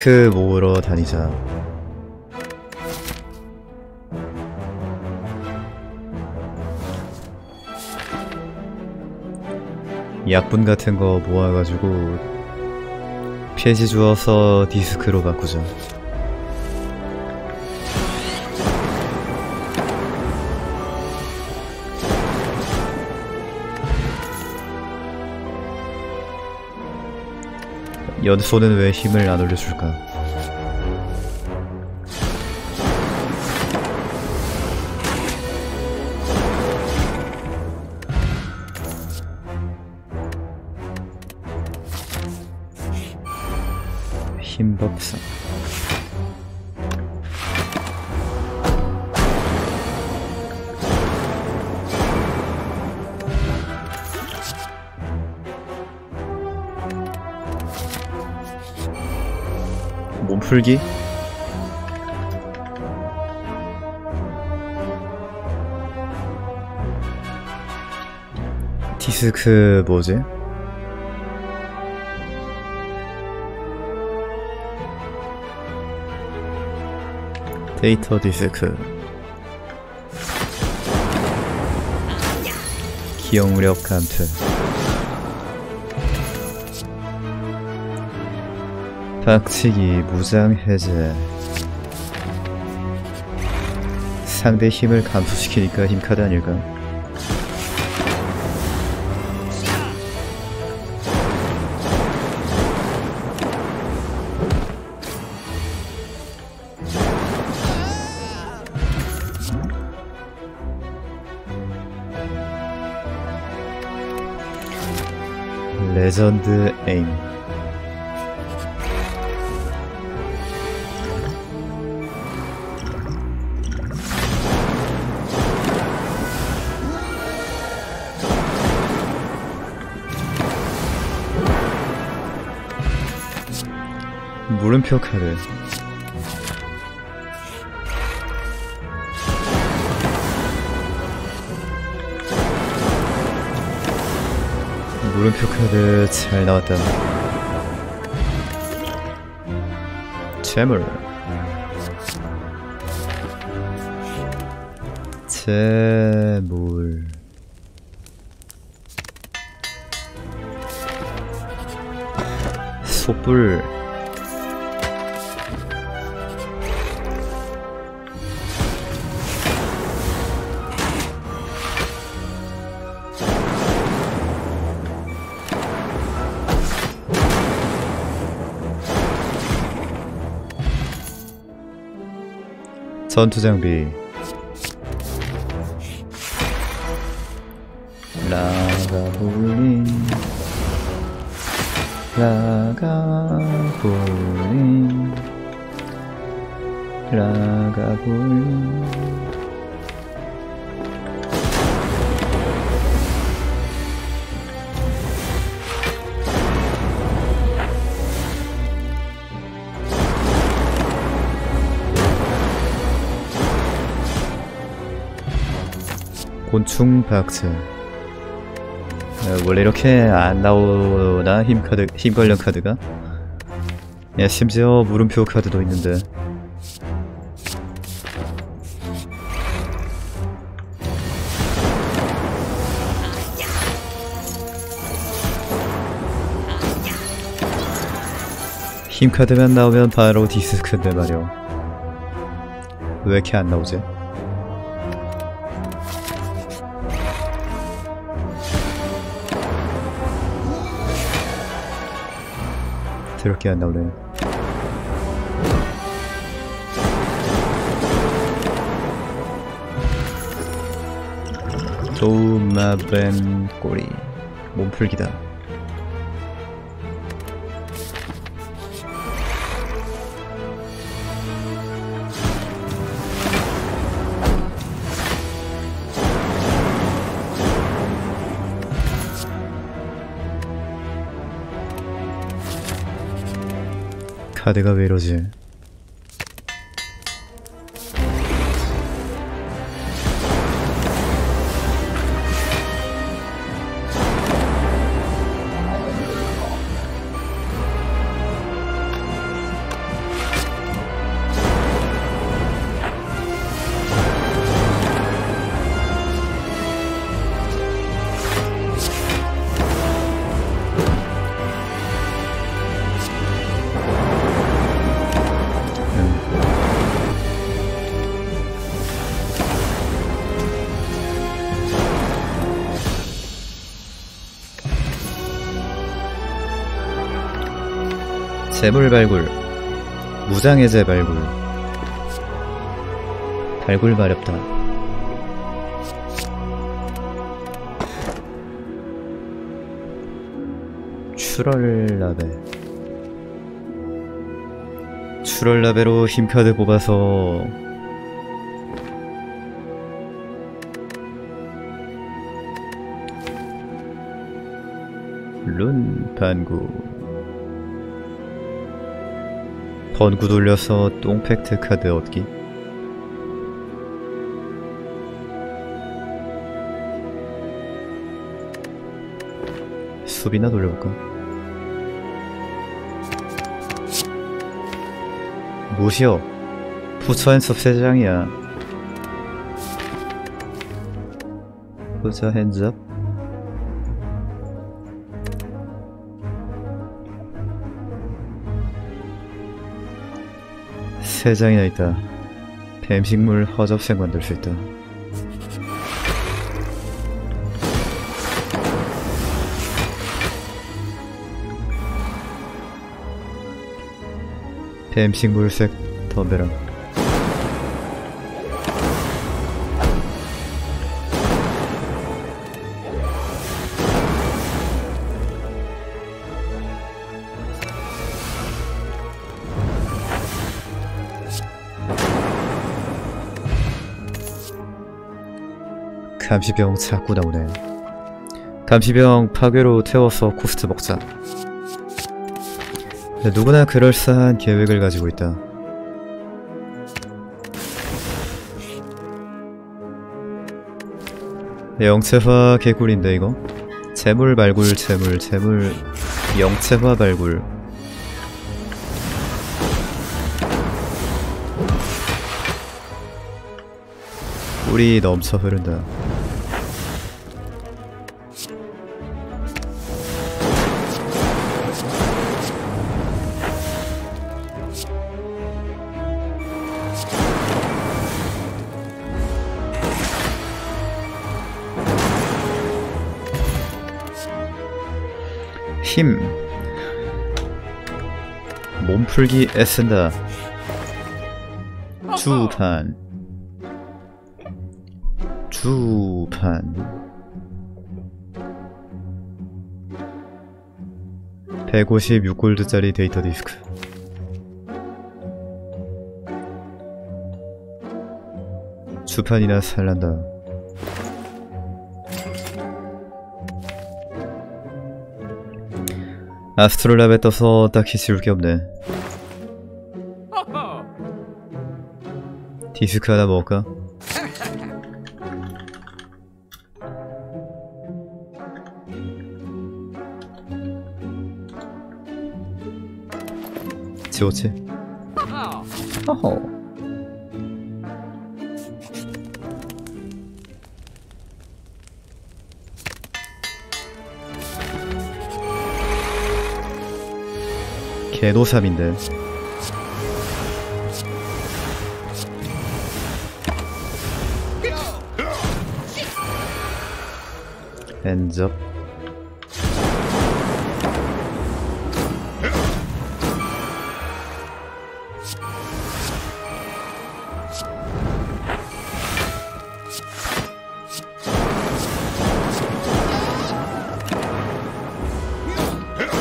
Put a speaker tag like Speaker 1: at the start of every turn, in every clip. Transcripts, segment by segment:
Speaker 1: 그 모으러 다니자. 약분 같은 거 모아가지고 폐지 주어서 디스크로 바꾸자. 연소는 왜 힘을 안 올려줄까? 풀기? 디스크 뭐지? 데이터 디스크 기억 무력 감퇴 박치기 무장 해제 상대 힘을 감소시키니까 힘카드 아닐까? 레전드 에임 물음표 카드 물음표 카드 잘 나왔다. 재물. 재물. 소뿔 전투 장비. 라가볼린 라가볼린 라가볼린 곤충 박스. 어, 원래 이렇게 안 나오나? 힘 카드 힘 관련 카드가? 야 심지어 물음표 카드도 있는데. 힘 카드만 나오면 바로 디스크인데 말이야 왜 이렇게 안 나오지? 더럽게 안 나오네. 도마벤 꼬리 몸풀기다. 카드가 왜 이러지? 재물 발굴 무장해제 발굴. 발굴 마렵다. 출혈라베 출혈라베로 힘카드 뽑아서 룬 반구 번구 돌려서 똥팩트 카드 얻기. 수비나 돌려볼까? 무시어. 부처 핸섭 3장이야. 부처 핸즈업 세 장이나 있다. 뱀식물 허접색 만들 수 있다. 뱀식물색 덤벼라. 감시병 자꾸 나오네. 감시병 파괴로 태워서 코스트 먹자. 네, 누구나 그럴싸한 계획을 가지고 있다. 영체화 개꿀인데 이거? 제물 발굴 제물 제물 영체화 발굴 꿀이 넘쳐 흐른다. 풀기 애쓴다. 주판. 주판. 156골드짜리 데이터 디스크. 주판이나 살란다. 아스트롤랩에 떠서 딱히 지울 게 없네 디스크 하나 먹을까? 지웠지? 허허 개노삽인데 엔접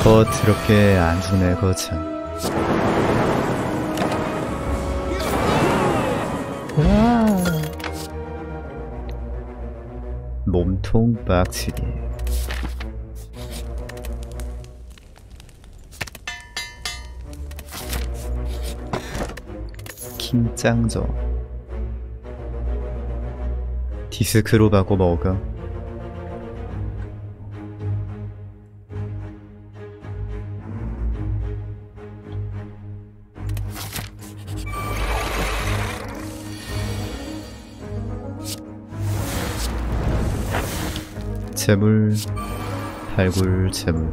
Speaker 1: 거드럽게 안 죽네 거참 빡치기. 킹짱저 디스크로 바꿔 먹을 까? 재물 발굴 재물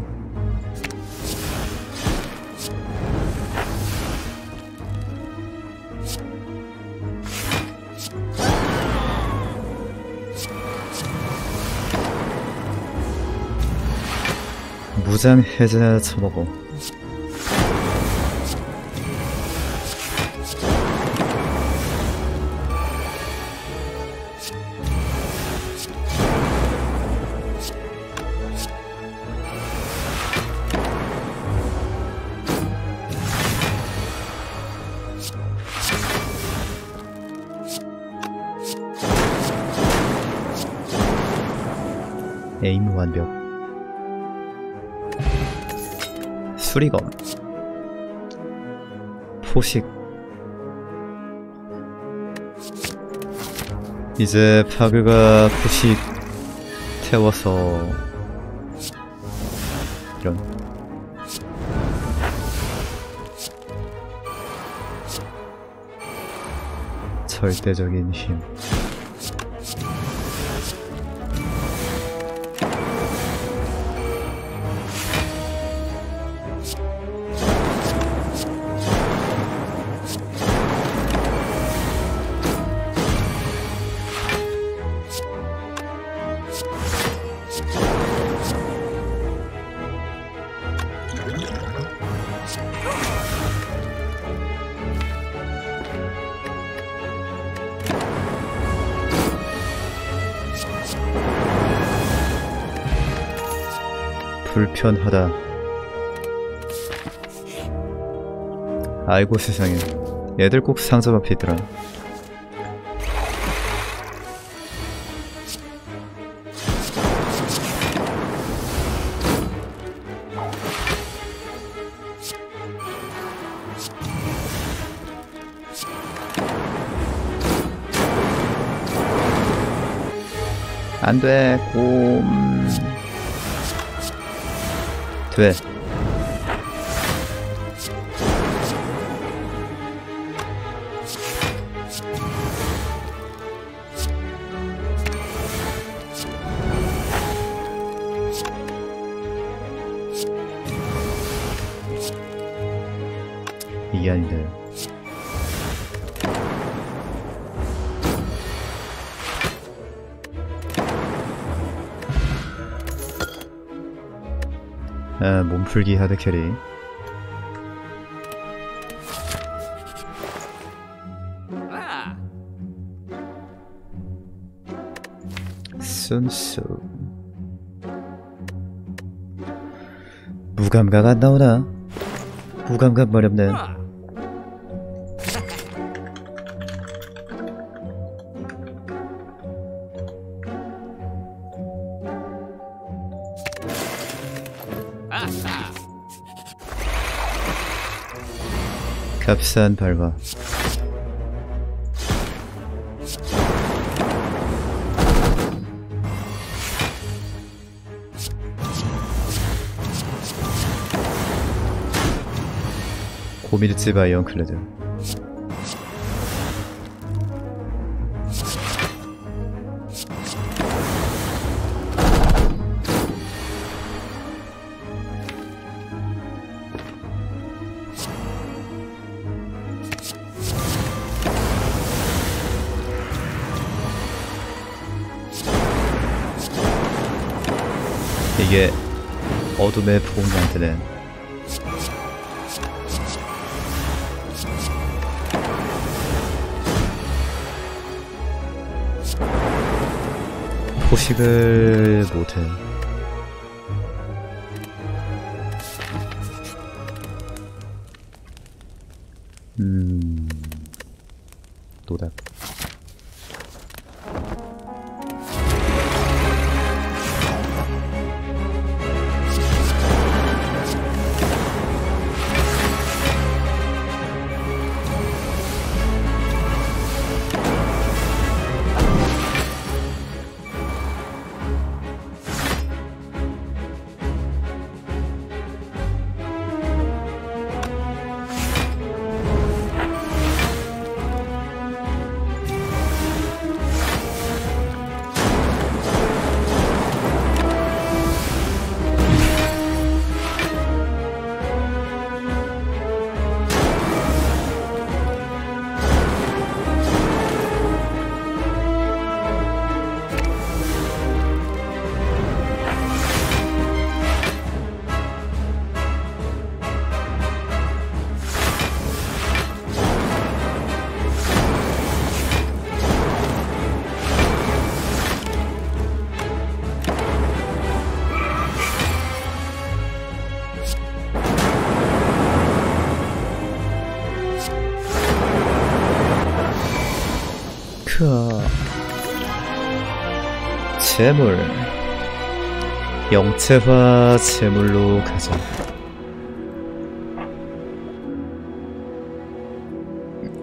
Speaker 1: 무장 해제나 쳐먹어 수리검 포식. 이제 파그가 포식 태워서 이런. 절대적인 힘 불편하다. 아이고 세상에. 얘들 꼭 상점 앞에 있더라. 안 돼, 곰. 돼. 이게 아닌데. 아, 몸풀기 하드 캐리. 순수. 무감각 안 나오나? 무감각 마렵네. 값싼 발화. 고밀집 아이언클레드 어둠의 부공장한테는 포식을 못해. 재물 영체화 재물로 가자.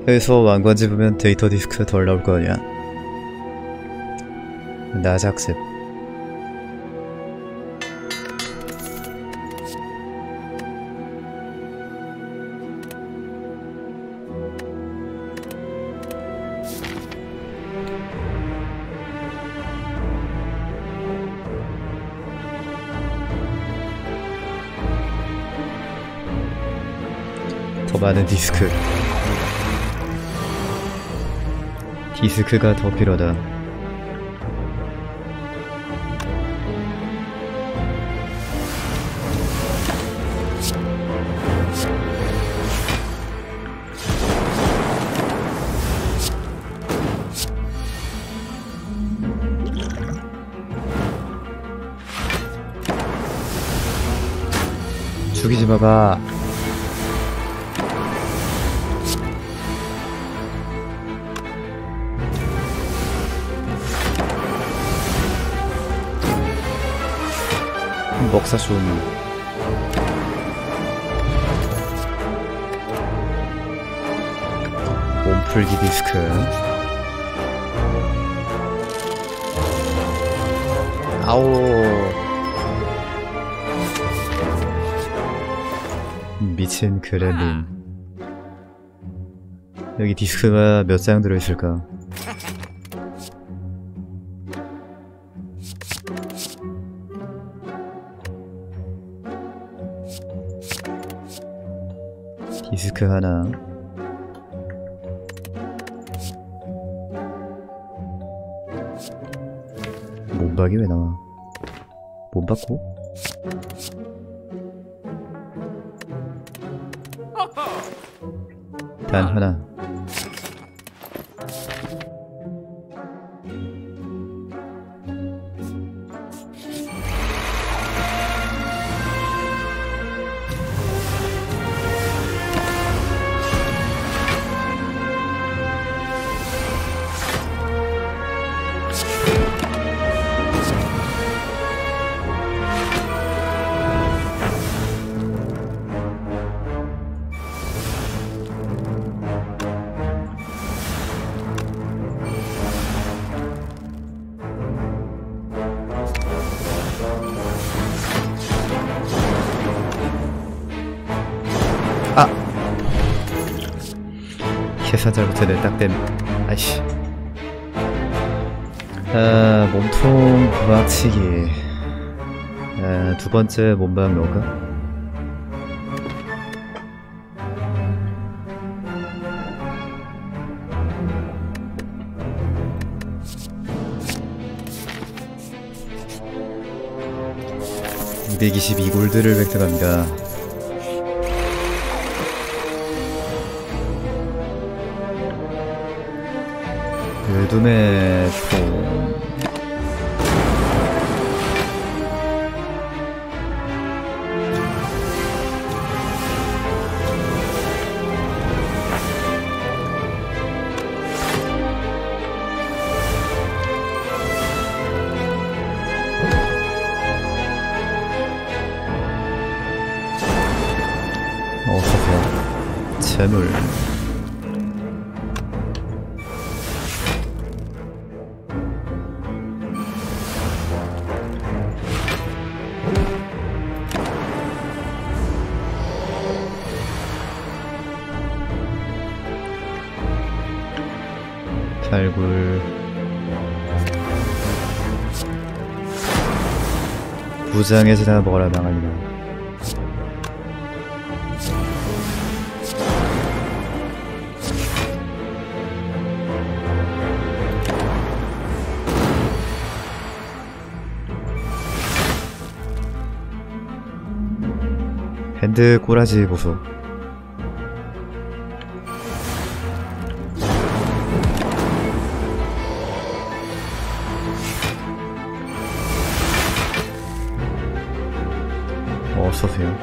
Speaker 1: 여기서 왕관 집으면 데이터 디스크가 덜 나올 거 아니야. 나작집. 많은 디스크. 디스크가 더 필요하다. 죽이지 마봐. 먹사순 몸풀기 디스크. 아오. 미친 그래민 여기 디스크가 몇 장 들어있을까 디스크 하나. 몸박이 왜 나와? 몸박고? 단 하나 계산 잘못했네 딱댐 아이씨. 아 몸통 부박치기. 아, 두 번째 몸박 뭐가? (222 골드를 획득합니다) 어둠의 통 어서서 재물 부장의 지나 먹어라 망할리나 핸드 꼬라지 보소 없으세요?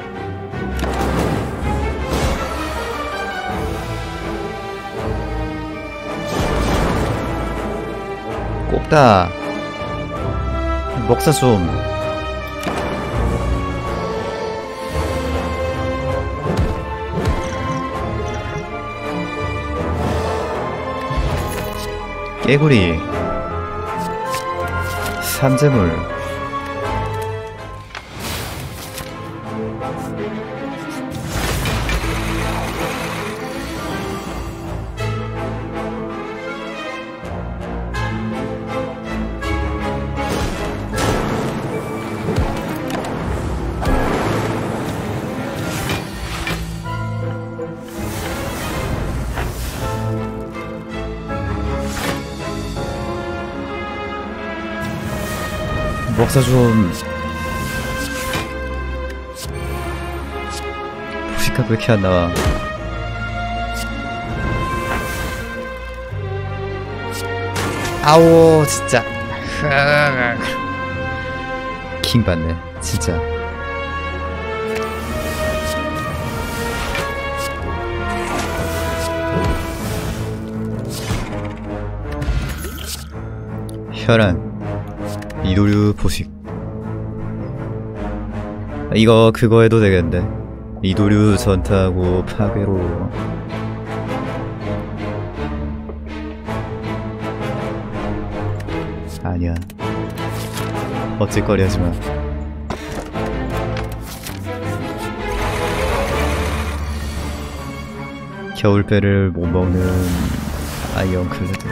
Speaker 1: 꼽다 먹사숨 깨구리 삼재물 먹사 좀 부식값 왜 이렇게 안 나와. 아오 진짜. 킹 받네 진짜. 혈안 이도류 포식. 아, 이거 그거 해도 되겠는데? 이도류 전투하고 파괴로. 아니야. 어찌거리 하지마 겨울배를 못 먹는 아이언클레드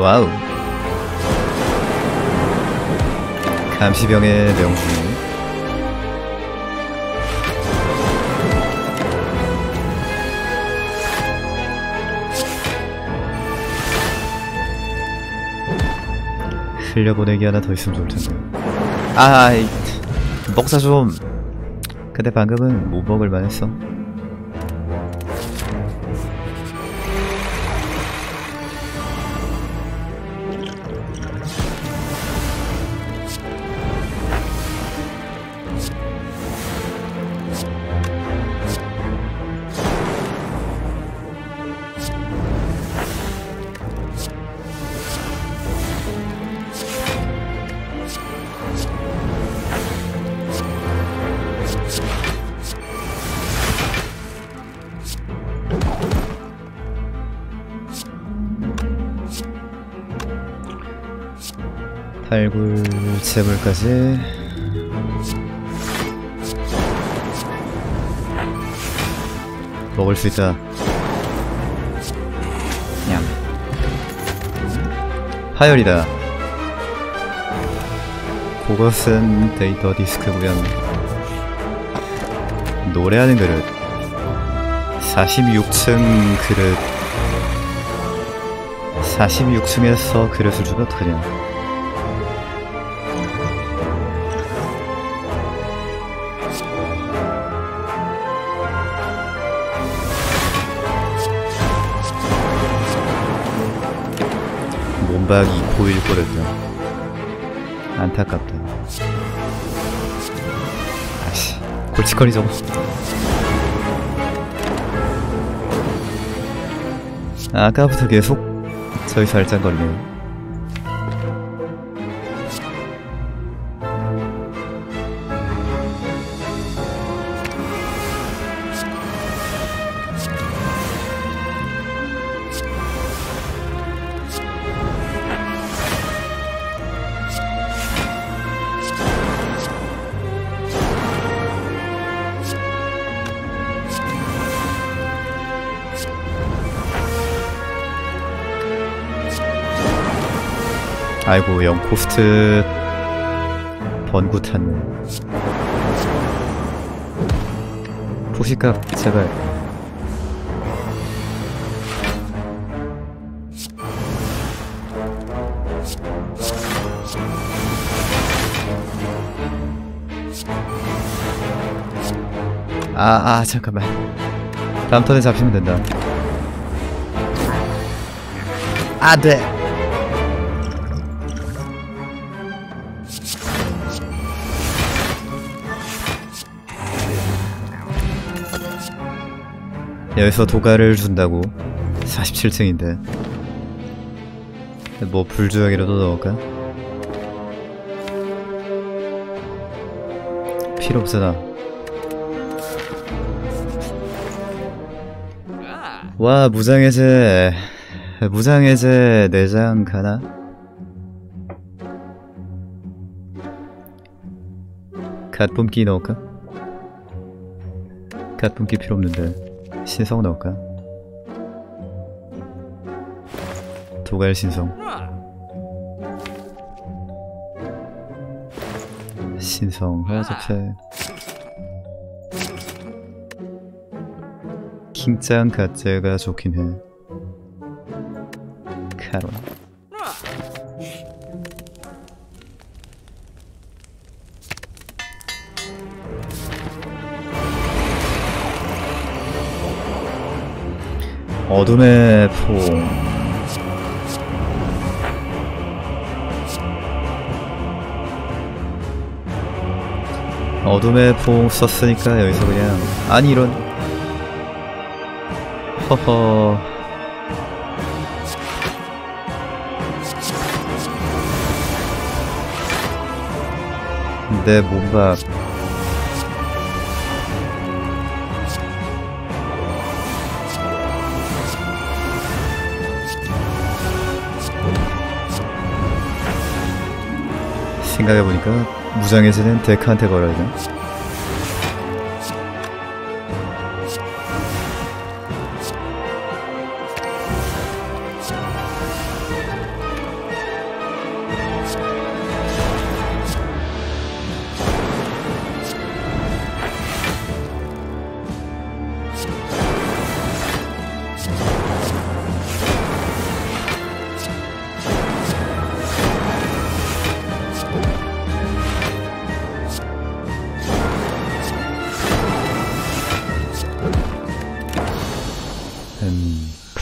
Speaker 1: 와우. 감시병의 명중 흘려보내기 하나 더 있으면 좋을 텐데. 아 이, 먹사 좀. 근데 방금은 못 먹을 만 했어 팔굴 재물까지. 먹을 수 있다. 냥 파열이다. 그것은 데이터 디스크 구현. 노래하는 그릇. 46층 그릇. 46층에서 그릇을 주면 어떡하냐 몸박이 보일 거랬다. 안타깝다. 아씨, 골치거리 저거. 아까부터 계속 저희 살짝거리네 아이고 영코스트 번구 탔네 포시값 제발 아, 아, 잠깐만. 다음 턴에 잡히면 된다. 아, 돼. 여기서 도가를 준다고 47층인데 뭐 불주역이라도 넣을까? 필요 없잖아 와 무장해제 무장해제 내장 가나? 갓 뿜기 넣을까? 갓 뿜기 필요 없는데 신성 넣을까? 도갈 신성 신성 화자패 킹짱 가짜가 좋긴 해. 카론 어둠의 포 어둠의 포 썼으니까 여기서 그냥 아니 이런. 허허. 내 몸박 생각해보니까 무장해제는 데크한테 걸어야 돼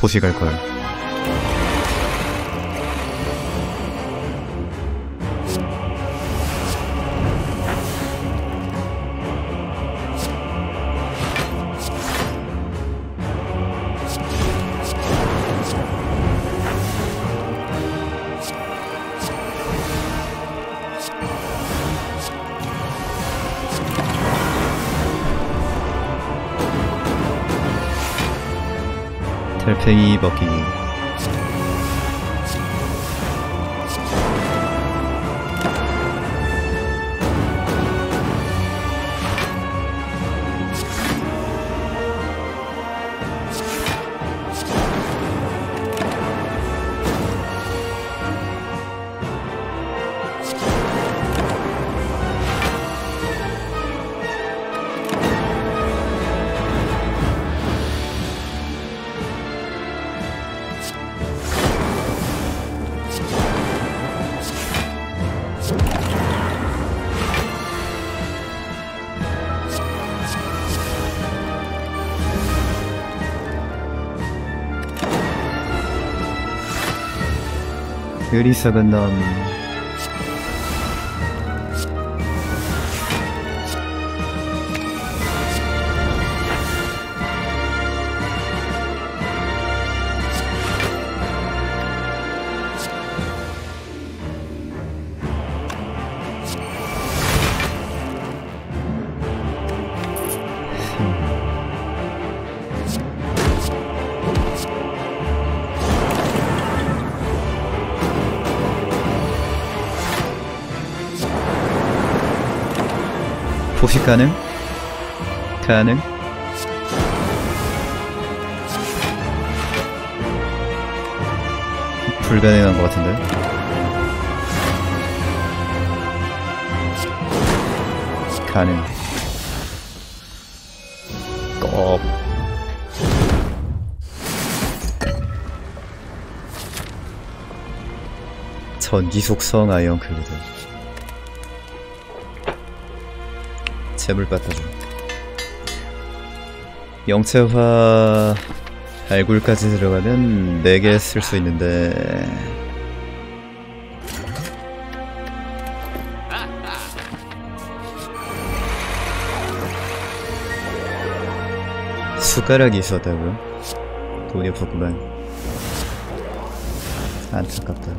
Speaker 1: 음, 포시 갈걸 달팽이 먹기 놈 포식 가능? 가능? 불가능한 것 같은데 가능 껍 전기 속성 아이언 클리드 재물 받아줘 영체화 발굴까지 들어가면 4개 쓸 수 있는데 숟가락이 있었다고요? 돈이 없었구만. 안타깝다.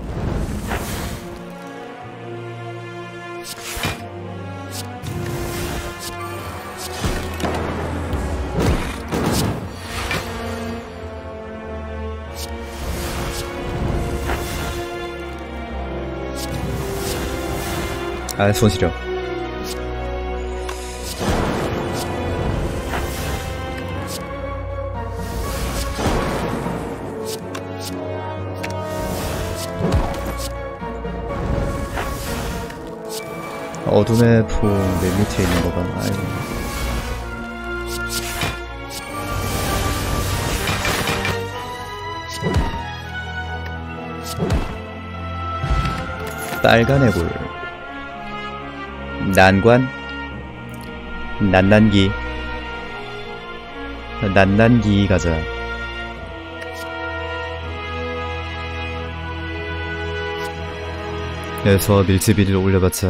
Speaker 1: 아, 손시려. 어둠의 포맨 밑에 있는 거 봐. 아이고. 빨간 애골. 난관. 난난기. 난난기 가자. 그래서 밀집비를 올려봤자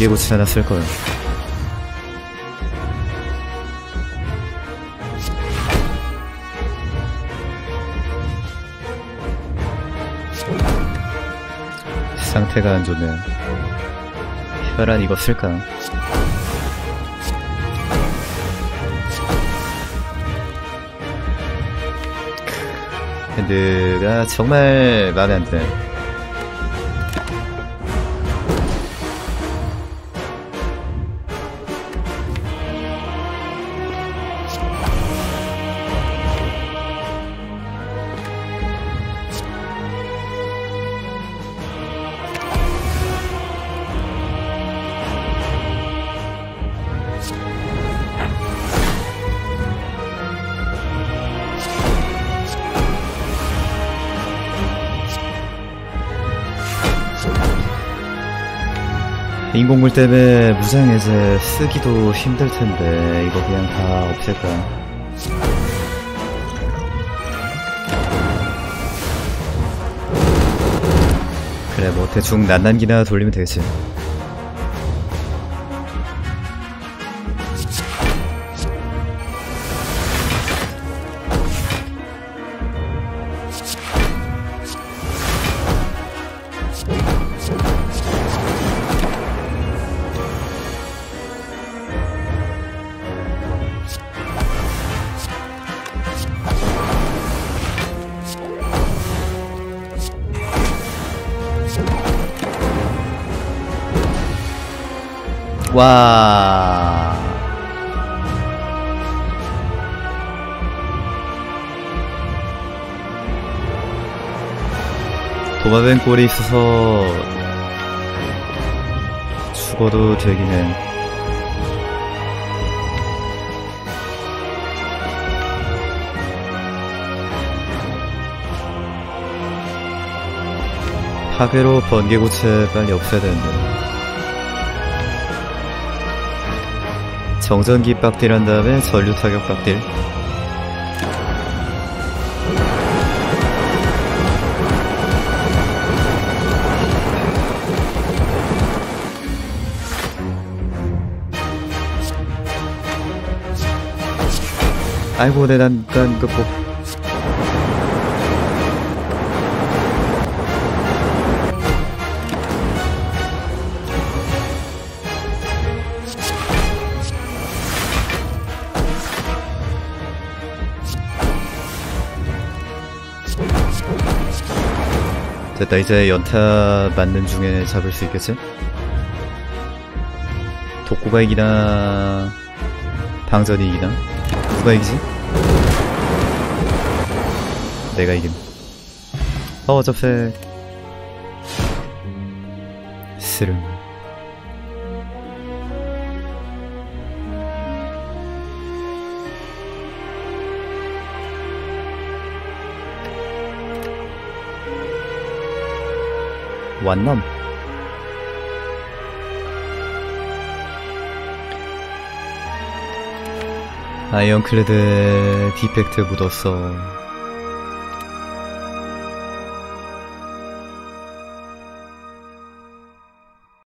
Speaker 1: 번개 고치 하나 쓸 거예요. 상태가 안 좋네. 혈안 이거 쓸까? 핸드가 정말 마음에 안 드네. 인공물 때문에 무장해제 쓰기도 힘들 텐데 이거 그냥 다 없앨까? 그래 뭐 대충 난난기나 돌리면 되겠지. 와. 도마뱀 꼴이 있어서 죽어도 해. 파괴로 번개고체 빨리 없애야 되는데. 정전기 빡딜 한 다음에 전류 타격 빡딜. 아이고 내 난간 됐다 이제 연타 맞는 중에 잡을 수 있겠지? 독고가 이기나 방전이 이기나? 누가 이기지? 내가 이김 어 접색 스름 완남. 아이언클레드 디펙트 묻었어